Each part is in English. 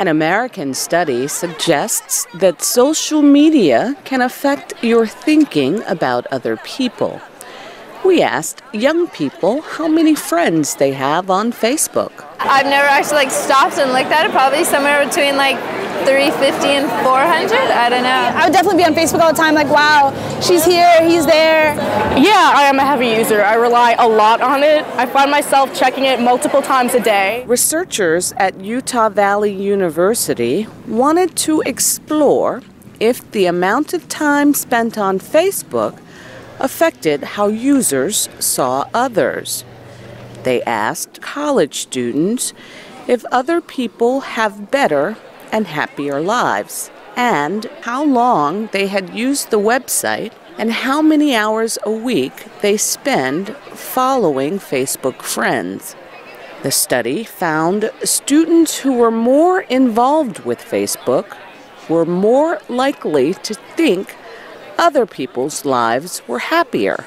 An American study suggests that social media can affect your thinking about other people. We asked young people how many friends they have on Facebook. I've never actually like stopped and looked at it. Probably somewhere between like 350 and 400. I don't know. I would definitely be on Facebook all the time. Like, wow, she's here, he's there. Yeah, I am a heavy user. I rely a lot on it. I find myself checking it multiple times a day. Researchers at Utah Valley University wanted to explore if the amount of time spent on Facebook affected how users saw others. They asked college students if other people have better and happier lives, and how long they had used the website and how many hours a week they spend following Facebook friends. The study found students who were more involved with Facebook were more likely to think other people's lives were happier.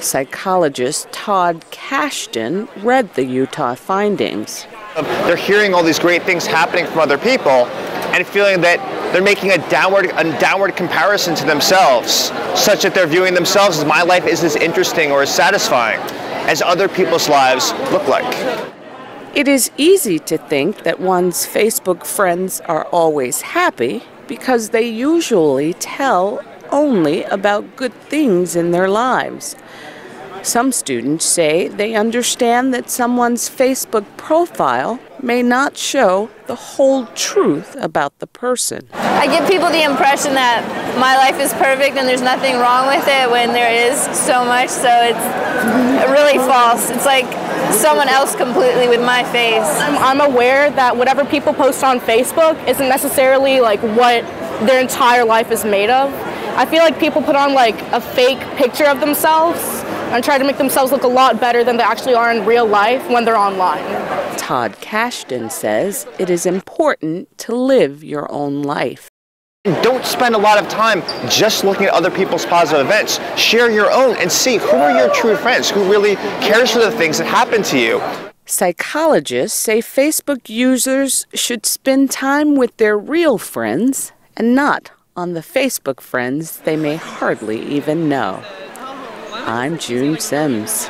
Psychologist Todd Kashdan read the Utah findings. They're hearing all these great things happening from other people and feeling that they're making a downward, a downward comparison to themselves, such that they're viewing themselves as my life is as interesting or as satisfying as other people's lives look like. It is easy to think that one's Facebook friends are always happy because they usually tell only about good things in their lives. Some students say they understand that someone's Facebook profile may not show the whole truth about the person. I give people the impression that my life is perfect and there's nothing wrong with it when there is so much, so it's really false. It's like someone else completely with my face. I'm aware that whatever people post on Facebook isn't necessarily like what their entire life is made of. I feel like people put on like a fake picture of themselves and try to make themselves look a lot better than they actually are in real life when they're online. Todd Kashdan says it is important to live your own life. Don't spend a lot of time just looking at other people's positive events. Share your own and see who are your true friends, who really cares for the things that happen to you. Psychologists say Facebook users should spend time with their real friends and not on the Facebook friends they may hardly even know. I'm June Sims.